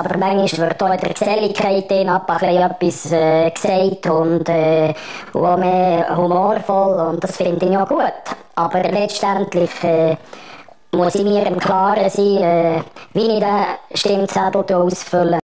Aber manchmal wird auch in der Geselligkeit ein bisschen etwas äh, gesagt und, äh, auch mehr humorvoll und das finde ich auch gut. Aber letztendlich äh, muss ich mir im Klaren sein, äh, wie ich den Stimmzettel ausfülle.